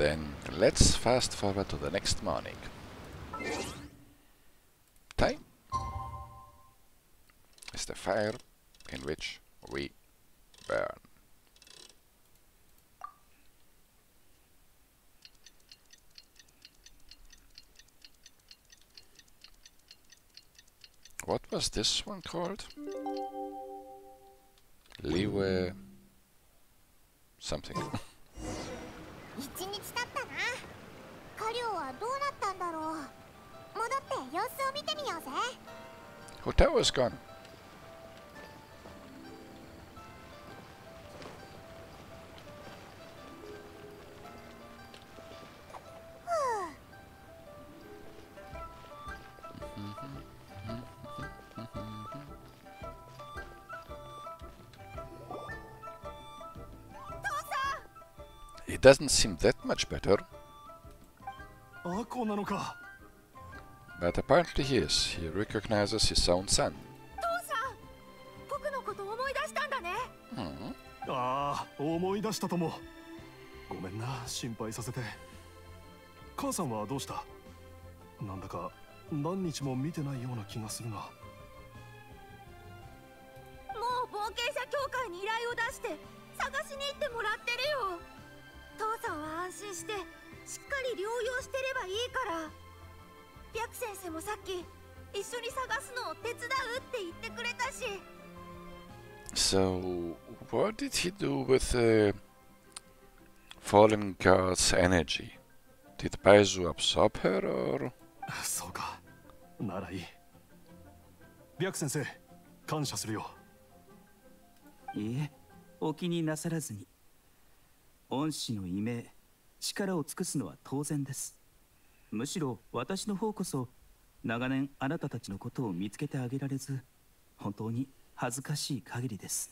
Then let's fast forward to the next morning. Time is the fire in which we burn. What was this one called? Leeway something. 一日経ったな。カリオはどうなったんだろう。戻って様子を見てみようぜ。Hotel is gone. It doesn't seem that much better, アコなのか。But apparently he is. He recognizes his own son. 僕のこと思い出したんだね。Hmm. ああ思い出したとも。ごめんな心配させて。母さんはどうした？なんだか何日も見てないような気がするがもう冒険者協会に依頼を出して探しに行ってもらってるよ父さんは安心してしっかり療養してればいいから。白先生もさっき一緒に探すのを手伝うって言ってくれたし。So, what did he do with the fallen god's energy? Did Baizu absorb her or? そうか。ならいい。白先生感謝するよ。いいえお気になさらずに恩師の異名力を尽くすのは当然ですむしろ私の方こそ長年あなたたちのことを見つけてあげられず本当に恥ずかしい限りです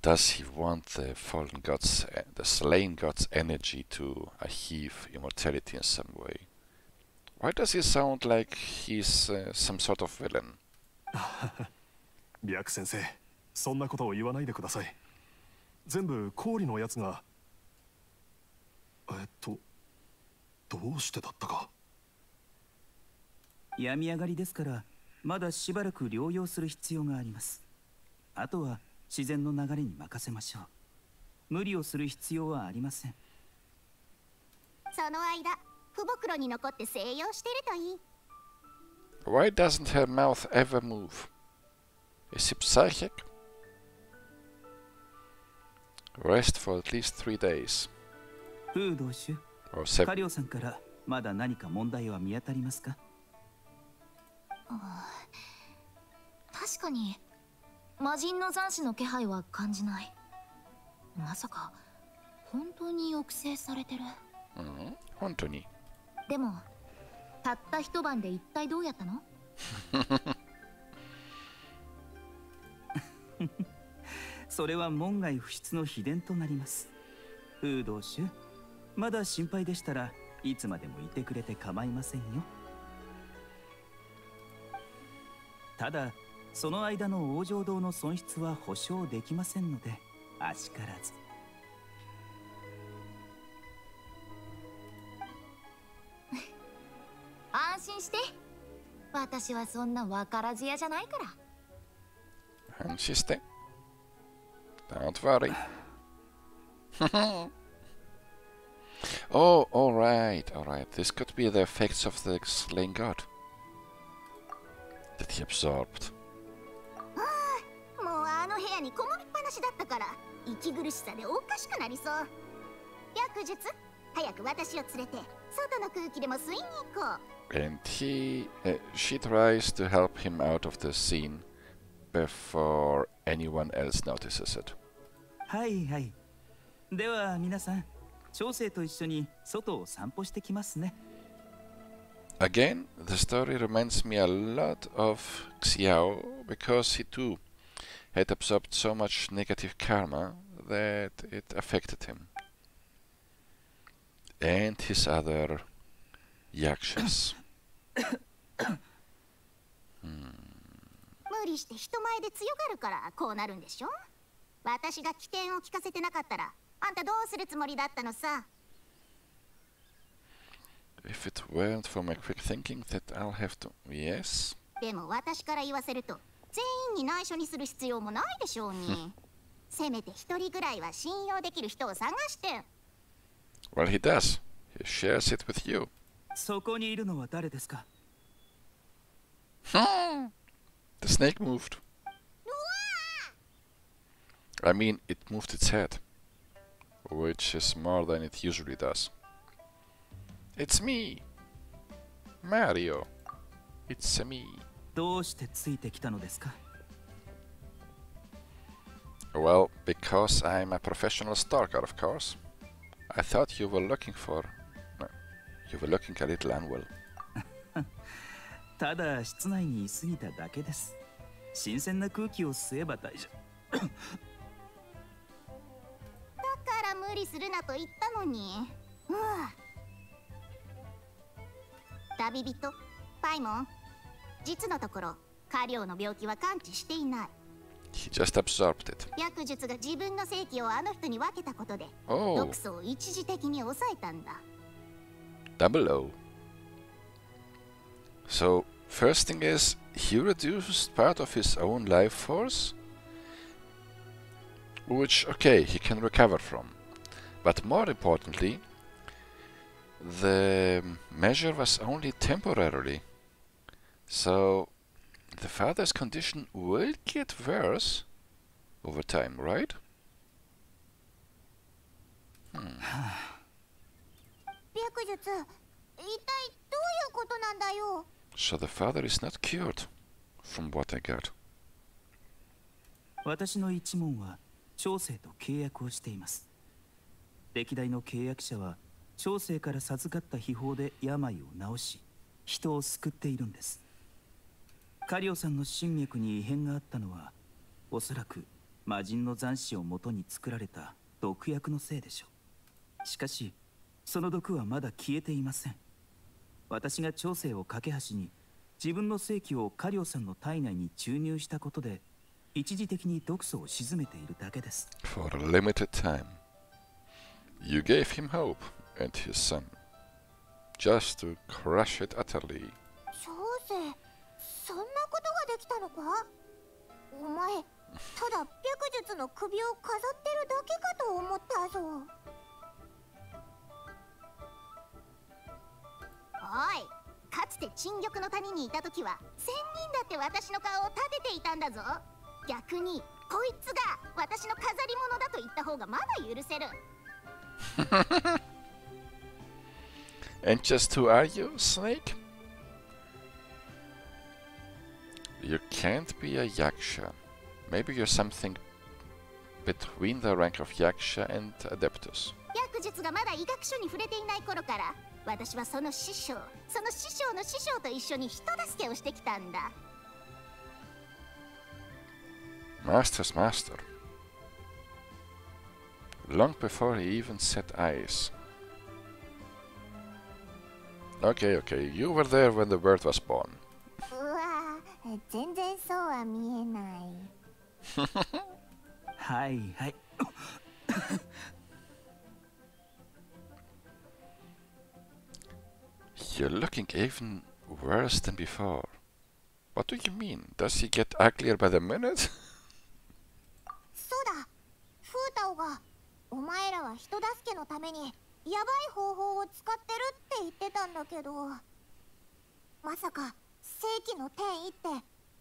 does he want the fallen god's, uh, the slain god's energy to achieve immortality in some way? Why does he sound like he's uh, some sort of villain? 白先生そんなことを言わないでください全部氷のやつが。えっとどうしてだったか。病み上がりですからまだしばらく療養する必要があります。あとは自然の流れに任せましょう。無理をする必要はありません。その間父袋に残って静養してるといい。Why doesn't her mouth ever move? Is she psychic? Rest for at least three days. 風同種 Or カ seven. リオさんからまだ何か問題は見当たりますか？確かに魔人の残滓の気配は感じないまさか本当に抑制されてる？Mm, 本当に？でもたった一晩で一体どうやったの？それは門外不出の秘伝となります。風同種まだ心配でしたらいつまでもいてくれて構いませんよ。ただその間の往生堂の損失は保証できませんのであしからず。安心して。私はそんなわからず屋じゃないから。And she stay. Don't worry. oh, alright, alright. This could be the effects of the slain god. That he absorbed. もうあの部屋にこもりっぱなしだったから息苦しさでおかしくなりそう白術早く私を連れて外の空気でも吸いに行こう And he, uh, she tries to help him out of the scene before anyone else notices it. はいはいでは皆さん長生と一緒に外を散歩してきますね Again, the story reminds me a lot of Xiao because he too had absorbed so much negative karma that it affected him. And his other yakshas. 無理して人前で強がるからこうなるんでしょ？私が起点を聞かせてなかったらあんたどうするつもりだったのさ？If it weren't for my quick thinking that I'll have to. Yes? でも私から言わせると全員に内緒にする必要もないでしょうにせめて一人ぐらいは信用できる人を探して Well, he does. He shares it with you. そこにいるのは誰ですか？The snake moved. I mean, it moved its head, which is more than it usually does. It's me! Mario! It's me. どうしてついてきたのですか Well, because I'm a professional stalker, of course. I thought you were looking for. no, You were looking a little unwell. ただ室内に居すぎただけです。新鮮な空気を吸えば大丈夫。だから無理するなと言ったのに。うわ。旅人パイモン。実のところカリオの病気は完治していない。He just absorbed it. 薬術が自分の正気をあの人に分けたことで Oh, 毒素を一時的に抑えたんだ。Double O. So, first thing is, he reduced part of his own life force, which, okay, he can recover from. But more importantly, the measure was only temporarily. So, the father's condition will get worse over time, right? 白術一体どういうことなんだよ So the father is not cured, from what I got. 私の一門は長生と契約をしています。歴代の契約者は長生から授かった秘宝で病を治し人を救っているんです。カリオさんの心脈に異変があったのはおそらく魔人の残滓をもとに作られた毒薬のせいでしょう。しかしその毒はまだ消えていません。私が長生を架け橋に自分の正気をカリオさんの体内に注入したことで一時的に毒素を鎮めているだけです For a limited time. You gave him hope and his son, just to crush it utterly. 小生そんなことができたのか？お前ただ白術の首を飾ってるだけかと思ったぞいかつて陳玉の谷にいた時は仙人だって私の顔を立てていたんだぞ逆にこいつが私の飾り物だと言った方がまだ許せる And just who are you, Snake? You can't be a Yaksha. Maybe you're something between the rank of Yaksha and Adeptus. 薬術がまだ医学書に触れていない頃から私はその師匠その師匠の師匠と一緒に人助けをしてきたんだ Master's master. Long before he even set eyes. Okay, okay, you were there when the bird was born. うわ全然そうは見えないはいはい You're looking even worse than before. What do you mean? Does he get uglier by the minute? そうだフータオがお前らは人助けのためにヤバい方法を使ってるって言ってたんだけどまさか正規の転移って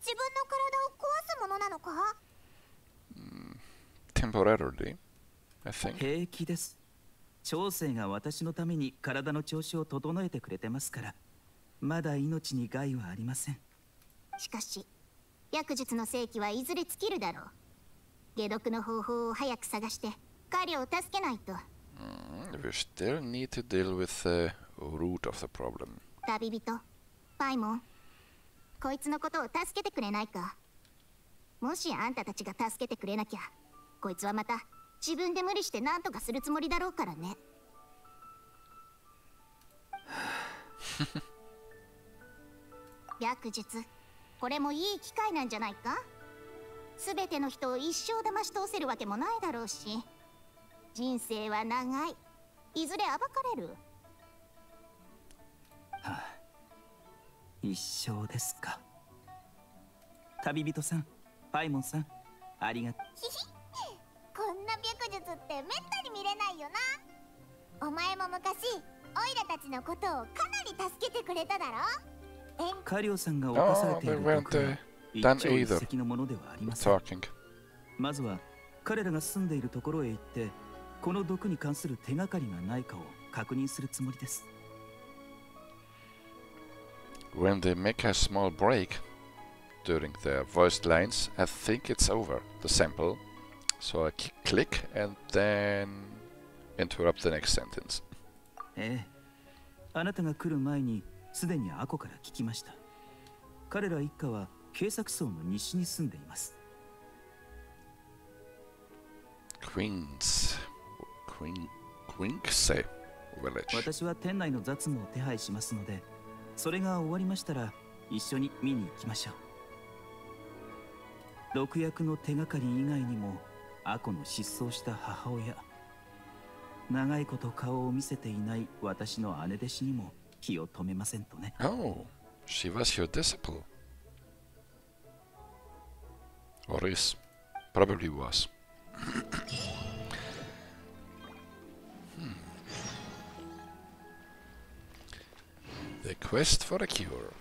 自分の体を壊すものなのか Temporarily, I think. 平気です 長生が私のために体の調子を整えてくれてますからまだ命に害はありません。しかし薬術の正規はいずれ尽きるだろう。解毒の方法を早く探して彼を助けないと。Mm, we still need to deal with the root of the problem. 旅人パイモン。こいつのことを助けてくれないか。もしあんたたちが助けてくれなきゃこいつはまた自分で無理して何とかするつもりだろうからね。薬術これもいい機会なんじゃないか？全ての人を一生騙し通せるわけもないだろうし。人生は長い。いずれ暴かれる？一生ですか。旅人さんパイモンさんありがひひこんな白術ってめったに見れないよなお前も昔オイラたちのことをかなり助けてくれただろえ？んカリオさんが犯され Oh, ている weren't 毒は uh, 一 done 朝一 either. 夕のものではありません talking. まずは彼らが住んでいるところへ行ってこの毒に関する手がかりがないかを確認するつもりです When they make a small break during their voiced lines, I think it's over, the sample. So I click and then interrupt the next sentence. ええあなたが来る前にすでにアコから聞きました彼ら一家は警察層の西に住んでいます Queens. Queen. Quinksay village. 私は店内の雑務を手配しますのでそれが終わりましたら一緒に見に行きましょう毒薬の手がかり以外にもアコの失踪した母親長いこと顔を見せていない私の姉弟子にも気を止めませんとね Oh, she was your disciple. Or is. Probably was. Hmm. The quest for a cure.